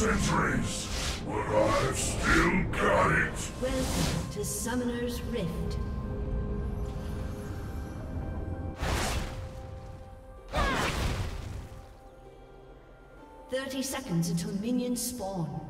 centuries, but I've still got it. Welcome to Summoner's Rift. Thirty seconds until minions spawn.